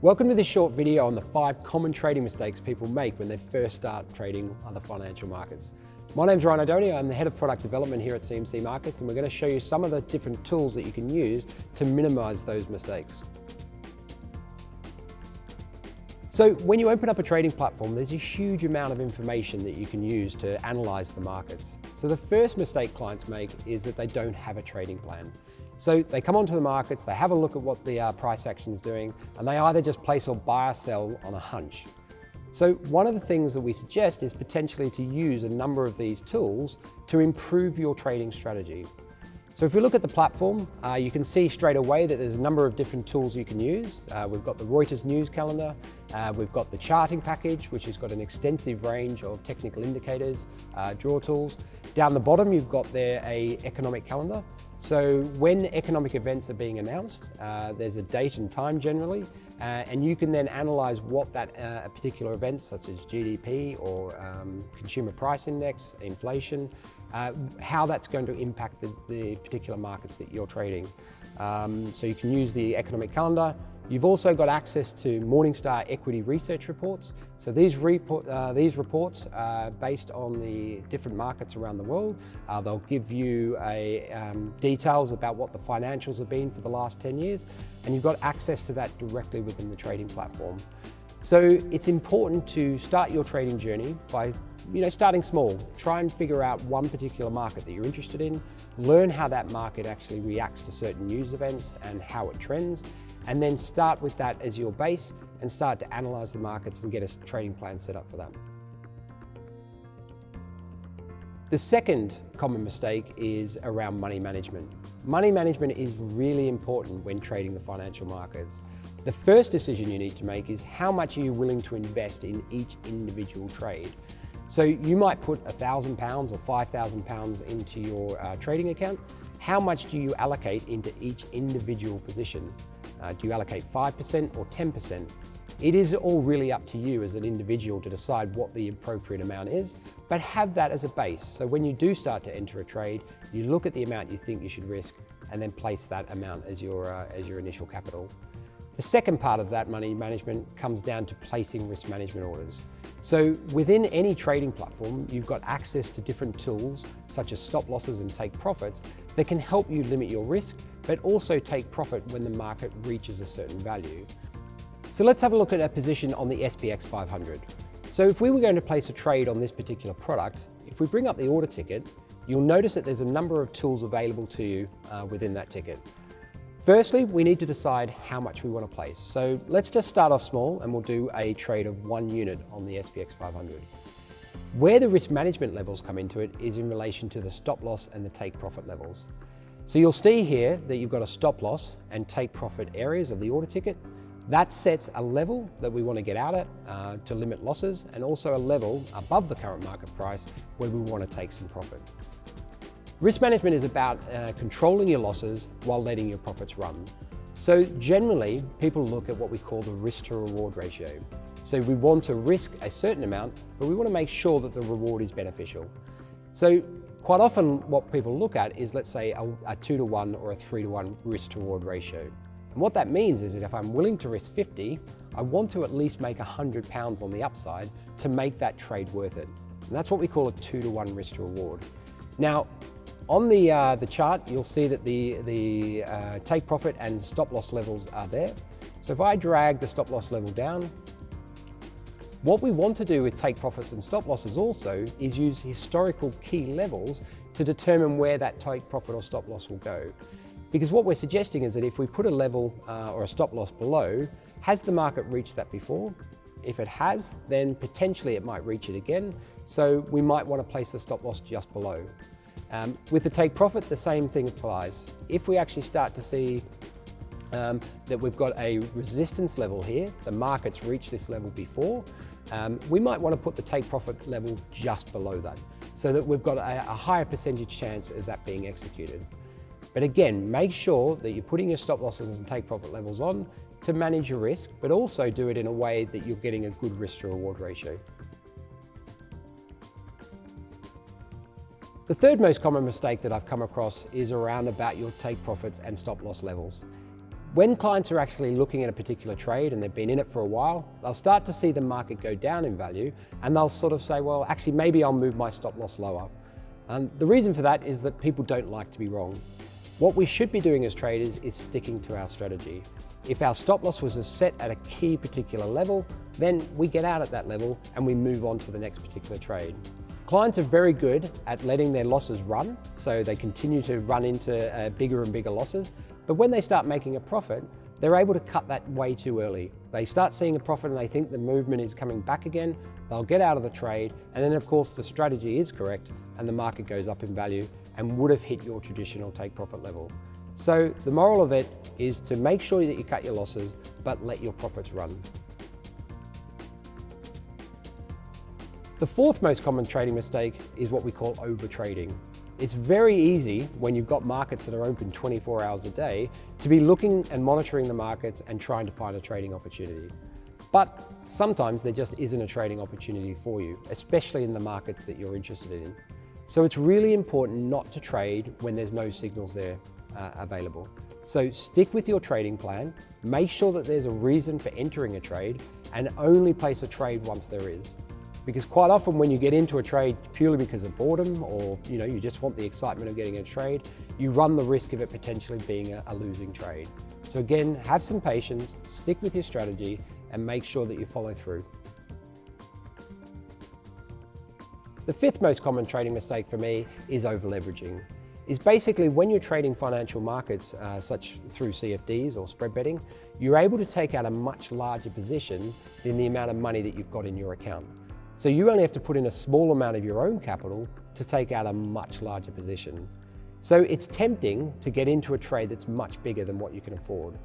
Welcome to this short video on the five common trading mistakes people make when they first start trading on the financial markets. My name is Ryan O'Doherty, I'm the Head of Product Development here at CMC Markets and we're going to show you some of the different tools that you can use to minimise those mistakes. So when you open up a trading platform, there's a huge amount of information that you can use to analyse the markets. So the first mistake clients make is that they don't have a trading plan. So they come onto the markets, they have a look at what the uh, price action is doing, and they either just place or buy or sell on a hunch. So one of the things that we suggest is potentially to use a number of these tools to improve your trading strategy. So if we look at the platform, uh, you can see straight away that there's a number of different tools you can use. Uh, we've got the Reuters news calendar, uh, we've got the charting package, which has got an extensive range of technical indicators, uh, draw tools. Down the bottom, you've got there a economic calendar. So when economic events are being announced, uh, there's a date and time generally, uh, and you can then analyse what that uh, particular event, such as GDP or um, consumer price index, inflation, uh, how that's going to impact the, the, particular markets that you're trading. Um, so you can use the economic calendar, You've also got access to Morningstar equity research reports. So these, report, uh, these reports are based on the different markets around the world. Uh, they'll give you a, um, details about what the financials have been for the last 10 years, and you've got access to that directly within the trading platform. So it's important to start your trading journey by you know, starting small. Try and figure out one particular market that you're interested in, learn how that market actually reacts to certain news events and how it trends, and then start with that as your base and start to analyze the markets and get a trading plan set up for that. The second common mistake is around money management. Money management is really important when trading the financial markets. The first decision you need to make is how much are you willing to invest in each individual trade. So you might put £1,000 or £5,000 into your uh, trading account. How much do you allocate into each individual position? Uh, do you allocate 5% or 10%? It is all really up to you as an individual to decide what the appropriate amount is, but have that as a base. So when you do start to enter a trade, you look at the amount you think you should risk and then place that amount as your, uh, as your initial capital. The second part of that money management comes down to placing risk management orders. So within any trading platform, you've got access to different tools such as stop losses and take profits that can help you limit your risk, but also take profit when the market reaches a certain value. So let's have a look at a position on the SPX 500. So if we were going to place a trade on this particular product, if we bring up the order ticket, you'll notice that there's a number of tools available to you uh, within that ticket. Firstly, we need to decide how much we want to place. So let's just start off small and we'll do a trade of one unit on the SPX 500. Where the risk management levels come into it is in relation to the stop loss and the take profit levels. So you'll see here that you've got a stop loss and take profit areas of the order ticket. That sets a level that we want to get out at uh, to limit losses and also a level above the current market price where we want to take some profit. Risk management is about uh, controlling your losses while letting your profits run. So generally, people look at what we call the risk to reward ratio. So we want to risk a certain amount, but we want to make sure that the reward is beneficial. So quite often what people look at is, let's say, a, a two to one or a three to one risk to reward ratio. And what that means is that if I'm willing to risk 50, I want to at least make 100 pounds on the upside to make that trade worth it. And that's what we call a two to one risk to reward. Now, on the, uh, the chart, you'll see that the, the uh, take profit and stop loss levels are there. So if I drag the stop loss level down, what we want to do with take profits and stop losses also is use historical key levels to determine where that take profit or stop loss will go. Because what we're suggesting is that if we put a level uh, or a stop loss below, has the market reached that before? If it has, then potentially it might reach it again. So we might want to place the stop loss just below. Um, with the take profit, the same thing applies. If we actually start to see um, that we've got a resistance level here, the market's reached this level before, um, we might want to put the take profit level just below that so that we've got a, a higher percentage chance of that being executed. But again, make sure that you're putting your stop losses and take profit levels on to manage your risk, but also do it in a way that you're getting a good risk to reward ratio. The third most common mistake that I've come across is around about your take profits and stop loss levels. When clients are actually looking at a particular trade and they've been in it for a while, they'll start to see the market go down in value and they'll sort of say, well, actually, maybe I'll move my stop loss lower. And the reason for that is that people don't like to be wrong. What we should be doing as traders is sticking to our strategy. If our stop loss was set at a key particular level, then we get out at that level and we move on to the next particular trade. Clients are very good at letting their losses run, so they continue to run into uh, bigger and bigger losses. But when they start making a profit, they're able to cut that way too early. They start seeing a profit and they think the movement is coming back again, they'll get out of the trade, and then of course the strategy is correct and the market goes up in value and would have hit your traditional take profit level. So the moral of it is to make sure that you cut your losses, but let your profits run. The fourth most common trading mistake is what we call overtrading. It's very easy when you've got markets that are open 24 hours a day to be looking and monitoring the markets and trying to find a trading opportunity. But sometimes there just isn't a trading opportunity for you, especially in the markets that you're interested in. So it's really important not to trade when there's no signals there uh, available. So stick with your trading plan, make sure that there's a reason for entering a trade, and only place a trade once there is. Because quite often when you get into a trade purely because of boredom or you know you just want the excitement of getting a trade, you run the risk of it potentially being a, a losing trade. So again, have some patience, stick with your strategy and make sure that you follow through. The fifth most common trading mistake for me is over leveraging. Is basically when you're trading financial markets, uh, such through CFDs or spread betting, you're able to take out a much larger position than the amount of money that you've got in your account. So you only have to put in a small amount of your own capital to take out a much larger position. So it's tempting to get into a trade that's much bigger than what you can afford.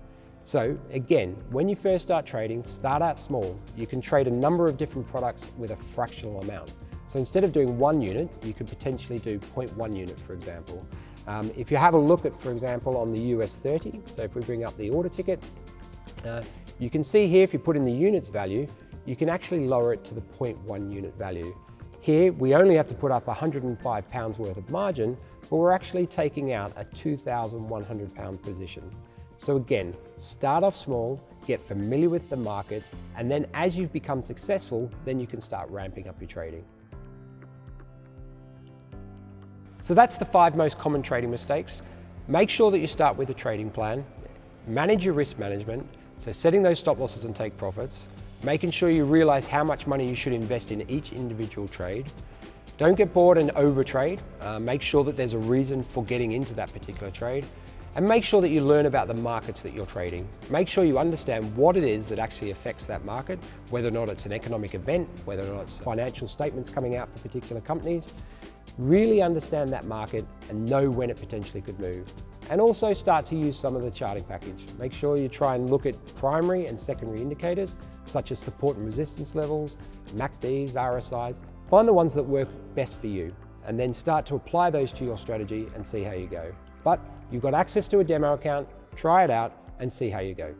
So again, when you first start trading, start out small. You can trade a number of different products with a fractional amount. So instead of doing one unit, you could potentially do 0.1 unit, for example. Um, if you have a look at, for example, on the US 30, so if we bring up the order ticket, uh, you can see here if you put in the units value, you can actually lower it to the 0.1 unit value. Here, we only have to put up 105 pounds worth of margin, but we're actually taking out a 2,100 pound position. So again, start off small, get familiar with the markets, and then as you become successful, then you can start ramping up your trading. So that's the five most common trading mistakes. Make sure that you start with a trading plan, manage your risk management, so setting those stop losses and take profits, making sure you realize how much money you should invest in each individual trade. Don't get bored and overtrade. Uh, make sure that there's a reason for getting into that particular trade. And make sure that you learn about the markets that you're trading. Make sure you understand what it is that actually affects that market, whether or not it's an economic event, whether or not it's financial statements coming out for particular companies. Really understand that market and know when it potentially could move. And also start to use some of the charting package. Make sure you try and look at primary and secondary indicators, such as support and resistance levels, MACDs, RSIs. Find the ones that work best for you, and then start to apply those to your strategy and see how you go. But you've got access to a demo account, try it out, and see how you go.